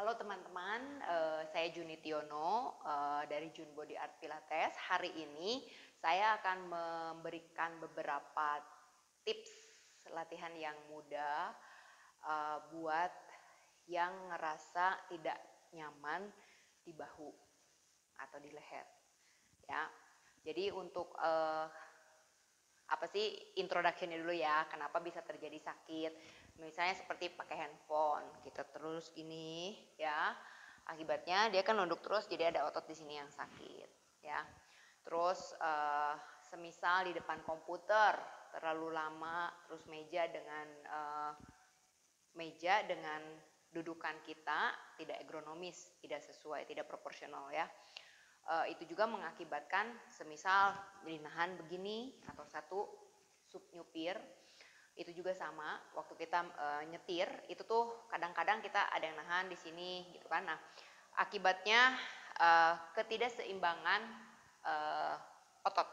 Halo teman-teman, uh, saya Juni Tiono uh, dari Jun Body Art Pilates. Hari ini saya akan memberikan beberapa tips latihan yang mudah uh, buat yang ngerasa tidak nyaman di bahu atau di leher. Ya, jadi untuk apa sih introductionnya dulu ya, kenapa bisa terjadi sakit? Misalnya seperti pakai handphone, kita terus gini ya, akibatnya dia kan nunduk terus, jadi ada otot di sini yang sakit ya. Terus uh, semisal di depan komputer terlalu lama, terus meja dengan uh, meja dengan dudukan kita tidak ergonomis, tidak sesuai, tidak proporsional ya. Uh, itu juga mengakibatkan semisal nahan begini atau satu sub nyupir itu juga sama. Waktu kita uh, nyetir itu tuh kadang-kadang kita ada yang nahan di sini gitu kan. Nah akibatnya uh, ketidakseimbangan uh, otot.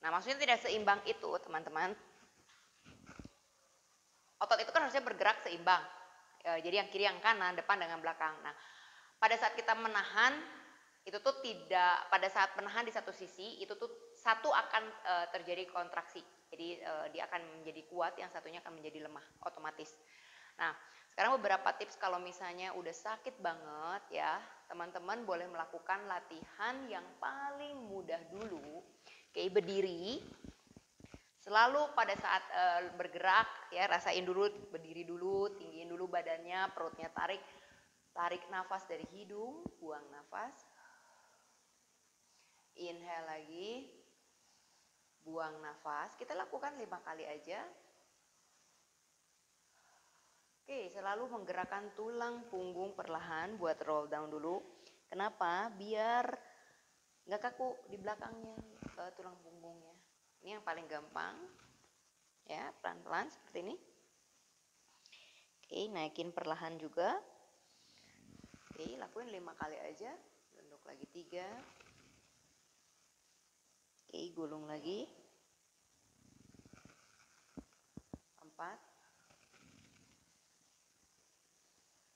Nah maksudnya tidak seimbang itu teman-teman. Otot itu kan harusnya bergerak seimbang uh, jadi yang kiri yang kanan depan dengan belakang. Nah pada saat kita menahan itu tuh tidak pada saat menahan di satu sisi itu tuh satu akan uh, terjadi kontraksi jadi uh, dia akan menjadi kuat, yang satunya akan menjadi lemah otomatis. Nah, sekarang beberapa tips kalau misalnya udah sakit banget ya, teman-teman boleh melakukan latihan yang paling mudah dulu, kayak berdiri. Selalu pada saat uh, bergerak ya rasain dulu berdiri dulu, tinggiin dulu badannya, perutnya tarik. Tarik nafas dari hidung, buang nafas. Inhale lagi, buang nafas. Kita lakukan lima kali aja. Oke, selalu menggerakkan tulang punggung perlahan buat roll down dulu. Kenapa? Biar nggak kaku di belakangnya uh, tulang punggungnya. Ini yang paling gampang. Ya, pelan-pelan seperti ini. Oke, naikin perlahan juga. Oke, lakuin lima kali aja. Duduk lagi tiga. Oke, gulung lagi. Empat.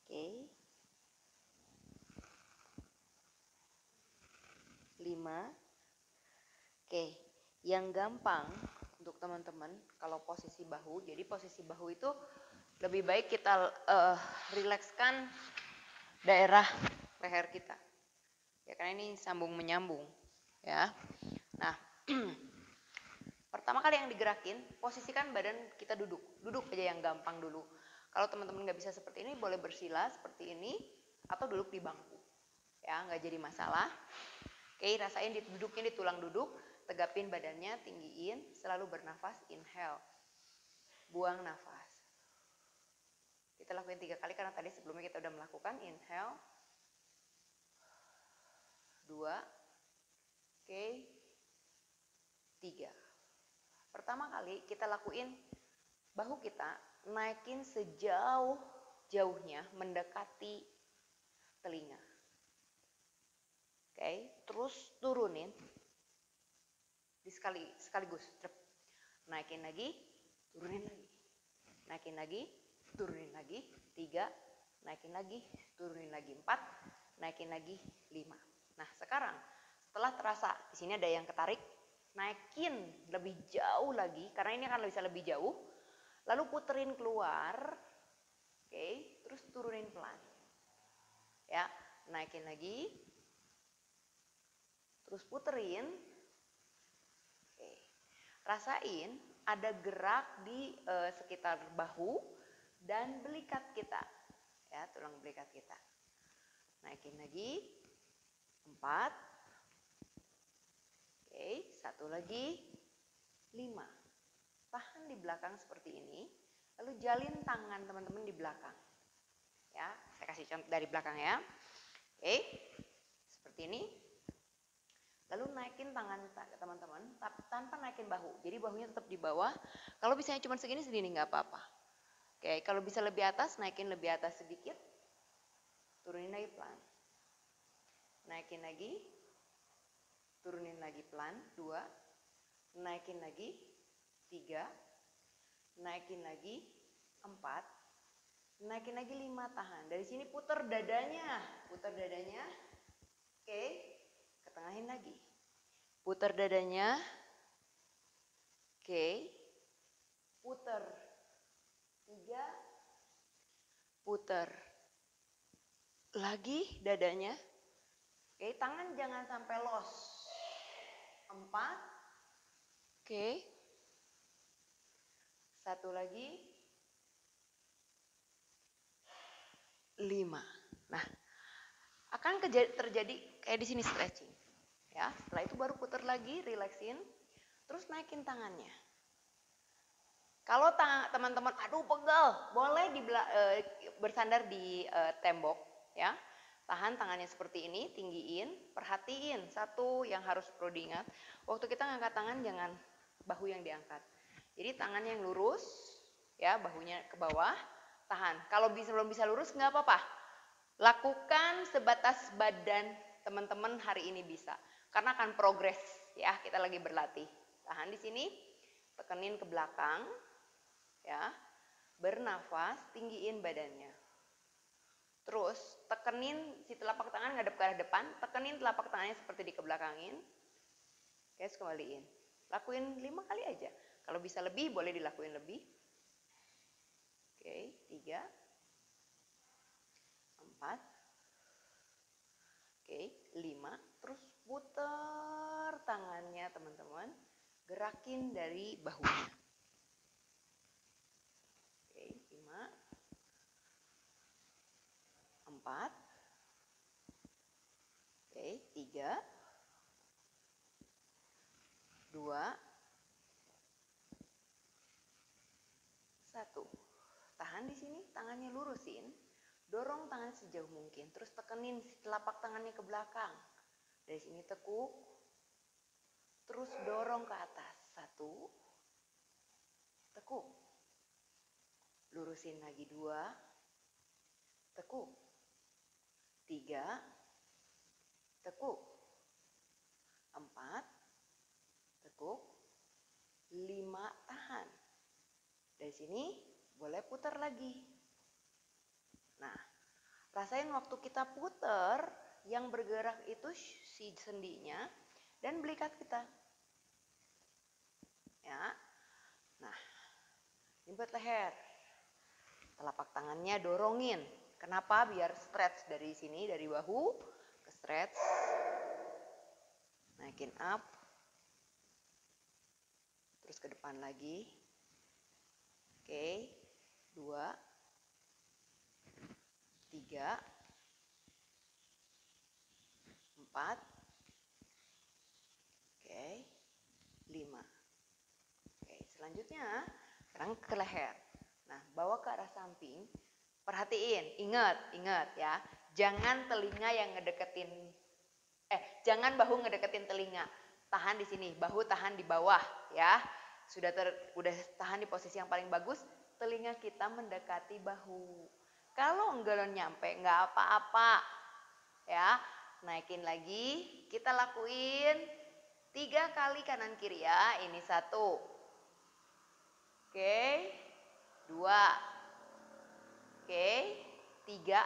Oke. Lima. Oke, yang gampang untuk teman-teman kalau posisi bahu. Jadi posisi bahu itu lebih baik kita uh, rilekskan daerah leher kita. Ya karena ini sambung menyambung ya. Nah, Pertama kali yang digerakin, posisikan badan kita duduk. Duduk aja yang gampang dulu. Kalau teman-teman nggak bisa seperti ini, boleh bersila seperti ini, atau duduk di bangku. Ya, nggak jadi masalah. Oke, rasain duduknya di tulang duduk, tegapin badannya, tinggiin, selalu bernafas, inhale. Buang nafas. Kita lakuin tiga kali karena tadi sebelumnya kita udah melakukan inhale. Dua. Oke, Tiga. Pertama kali kita lakuin bahu kita naikin sejauh jauhnya mendekati telinga. Oke, terus turunin di sekali sekaligus. Naikin lagi, turunin lagi. Naikin lagi, turunin lagi. Tiga, naikin lagi, turunin lagi. Empat, naikin lagi. Lima. Nah, sekarang setelah terasa di sini ada yang ketarik, naikin lebih jauh lagi karena ini akan bisa lebih jauh. Lalu puterin keluar oke okay, terus turunin pelan. Ya naikin lagi. Terus puterin. Oke. Okay. rasain ada gerak di uh, sekitar bahu dan belikat kita. Ya tulang belikat kita. Naikin lagi. Empat. Oke, satu lagi. Lima. Tahan di belakang seperti ini. Lalu jalin tangan teman-teman di belakang. Ya, saya kasih contoh dari belakang ya. Oke, seperti ini. Lalu naikin tangan teman-teman, tanpa naikin bahu. Jadi bahunya tetap di bawah. Kalau misalnya cuma segini segini nggak apa-apa. Oke, kalau bisa lebih atas, naikin lebih atas sedikit. Turunin lagi pelan. Naikin lagi, turunin lagi pelan, dua, naikin lagi, tiga, naikin lagi, empat, Naikin lagi lima tahan. Dari sini putar dadanya. Putar dadanya. Oke. Ketengahin lagi. Putar dadanya. Oke. Putar. Tiga. Putar. Lagi dadanya. Oke, tangan jangan sampai los. Empat. Oke. Satu lagi. Lima. Nah, akan terjadi kayak di sini stretching. Ya, setelah itu baru putar lagi, relaxin, terus naikin tangannya. Kalau teman-teman, aduh pegel, boleh di, uh, bersandar di uh, tembok, ya. Tahan tangannya seperti ini, tinggiin, perhatiin. Satu yang harus perlu diingat, waktu kita ngangkat tangan jangan bahu yang diangkat. Jadi tangannya yang lurus, ya bahunya ke bawah, tahan. Kalau bisa belum bisa lurus nggak apa-apa. Lakukan sebatas badan teman-teman hari ini bisa. Karena akan progres ya, kita lagi berlatih. Tahan di sini, tekenin ke belakang, ya. Bernafas, tinggiin badannya. Terus tekenin si telapak tangan ngadep ke arah depan, tekenin telapak tangannya seperti dikebelakangin. Oke, kembaliin. Lakuin lima kali aja. Kalau bisa lebih, boleh dilakuin lebih. Oke, tiga, empat, oke, lima. Terus putar tangannya teman-teman. Gerakin dari bahunya. Oke, lima, empat, oke, tiga, dua, satu. Tahan di sini, tangannya lurusin, dorong tangan sejauh mungkin, terus tekenin telapak tangannya ke belakang. Dari sini tekuk, terus dorong ke atas. Satu, tekuk. Lurusin lagi dua, tekuk. Tiga, tekuk. Empat, tekuk. Lima, tahan. Dari sini boleh putar lagi. Nah, rasain waktu kita putar, yang bergerak itu si sendinya dan belikat kita. Ya. Nah, buat leher. Telapak tangannya dorongin. Kenapa? Biar stretch dari sini, dari bahu ke stretch. Naikin up. Terus ke depan lagi. Oke, dua, tiga, empat, oke, lima. Oke, selanjutnya sekarang ke leher. Nah, bawa ke arah samping. Perhatiin, ingat, ingat ya. Jangan telinga yang ngedeketin, eh, jangan bahu ngedeketin telinga. Tahan di sini, bahu tahan di bawah ya sudah ter, udah tahan di posisi yang paling bagus, telinga kita mendekati bahu. Kalau enggak nyampe, nggak apa-apa. Ya, naikin lagi. Kita lakuin tiga kali kanan kiri ya. Ini satu. Oke, dua. Oke, tiga.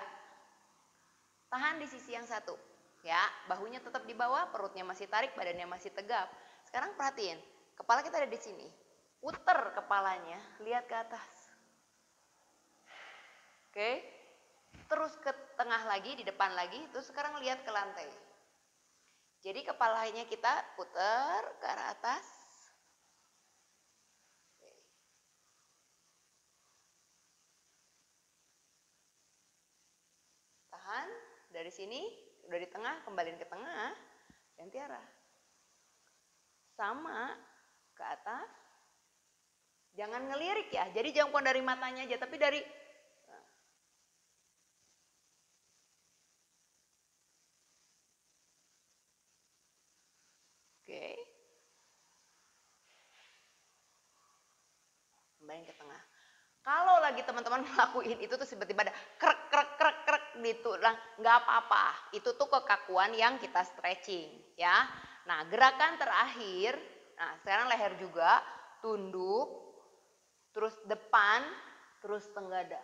Tahan di sisi yang satu. Ya, bahunya tetap di bawah, perutnya masih tarik, badannya masih tegap. Sekarang perhatiin, Kepala kita ada di sini. Puter kepalanya, lihat ke atas. Oke. Terus ke tengah lagi, di depan lagi, terus sekarang lihat ke lantai. Jadi kepalanya kita puter ke arah atas. Tahan dari sini, udah di tengah, kembaliin ke tengah, ganti arah. Sama ke atas. Jangan ngelirik ya. Jadi jangan dari matanya aja, tapi dari Oke. Kembali ke tengah. Kalau lagi teman-teman melakukan itu tuh tiba-tiba ada krek krek krek krek gitu, nggak apa-apa. Itu tuh kekakuan yang kita stretching, ya. Nah, gerakan terakhir Nah, sekarang leher juga, tunduk, terus depan, terus tenggada.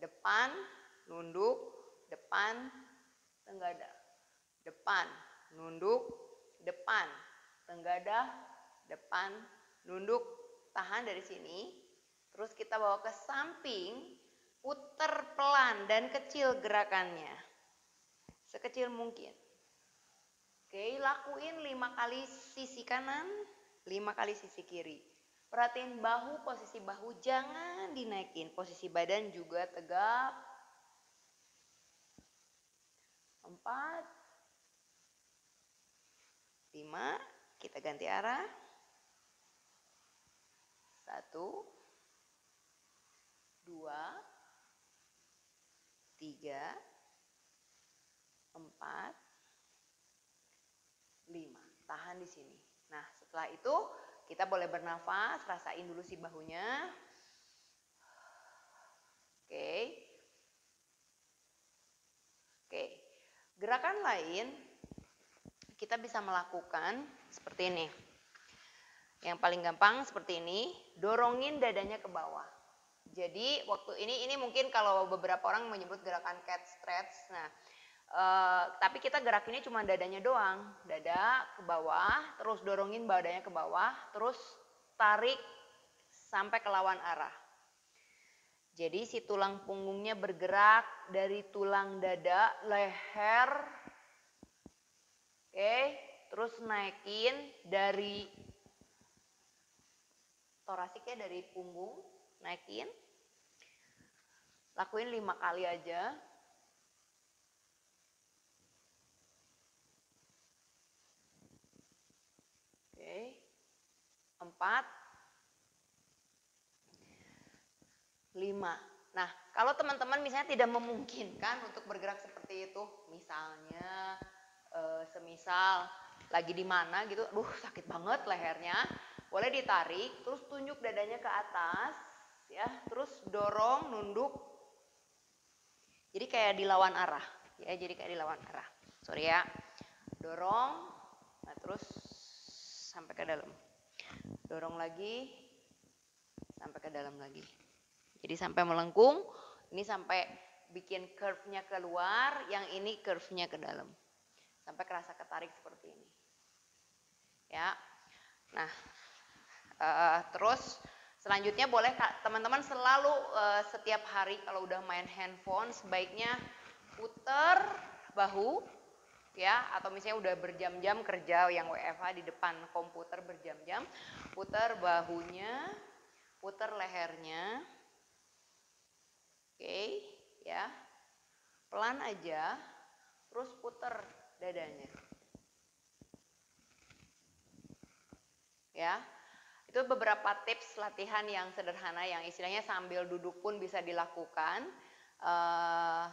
depan, nunduk, depan, tenggada. Depan, nunduk, depan, tenggada, depan, nunduk, tahan dari sini. Terus kita bawa ke samping, putar pelan dan kecil gerakannya. Sekecil mungkin. Oke, lakuin lima kali sisi kanan, lima kali sisi kiri. Perhatiin bahu, posisi bahu jangan dinaikin. Posisi badan juga tegap. Empat. Lima. Kita ganti arah. Satu. Dua. Tiga. Empat. Lima. Tahan di sini. Nah, setelah itu kita boleh bernafas, rasain dulu si bahunya. Oke. Oke. Gerakan lain kita bisa melakukan seperti ini. Yang paling gampang seperti ini, dorongin dadanya ke bawah. Jadi waktu ini ini mungkin kalau beberapa orang menyebut gerakan cat stretch. Nah, Uh, tapi kita gerak ini cuma dadanya doang, dada ke bawah, terus dorongin badannya ke bawah, terus tarik sampai ke lawan arah. Jadi si tulang punggungnya bergerak dari tulang dada, leher, oke, terus naikin dari torasiknya dari punggung, naikin, lakuin lima kali aja. empat, lima. Nah, kalau teman-teman misalnya tidak memungkinkan untuk bergerak seperti itu, misalnya e, semisal lagi di mana gitu, duh sakit banget lehernya, boleh ditarik, terus tunjuk dadanya ke atas, ya, terus dorong, nunduk, jadi kayak dilawan arah, ya, jadi kayak dilawan arah. Sorry ya, dorong, nah terus sampai ke dalam dorong lagi sampai ke dalam lagi. Jadi sampai melengkung, ini sampai bikin curve-nya keluar, yang ini curve-nya ke dalam. Sampai kerasa ketarik seperti ini. Ya. Nah, uh, terus selanjutnya boleh teman-teman selalu uh, setiap hari kalau udah main handphone sebaiknya putar bahu ya atau misalnya udah berjam-jam kerja yang WFH di depan komputer berjam-jam putar bahunya putar lehernya oke ya pelan aja terus putar dadanya ya itu beberapa tips latihan yang sederhana yang istilahnya sambil duduk pun bisa dilakukan uh,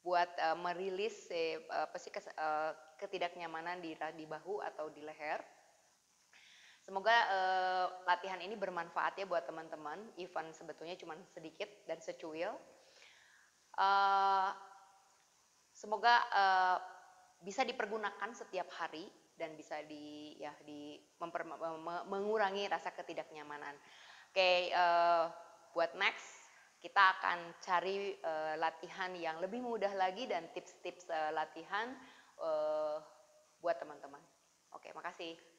buat uh, merilis eh, apa sih uh, ketidaknyamanan di di bahu atau di leher. Semoga uh, latihan ini bermanfaat ya buat teman-teman. Even sebetulnya cuma sedikit dan secuil. Uh, semoga uh, bisa dipergunakan setiap hari dan bisa di ya di memper, mengurangi rasa ketidaknyamanan. Oke, okay, uh, buat next kita akan cari uh, latihan yang lebih mudah lagi dan tips-tips uh, latihan uh, buat teman-teman. Oke, makasih.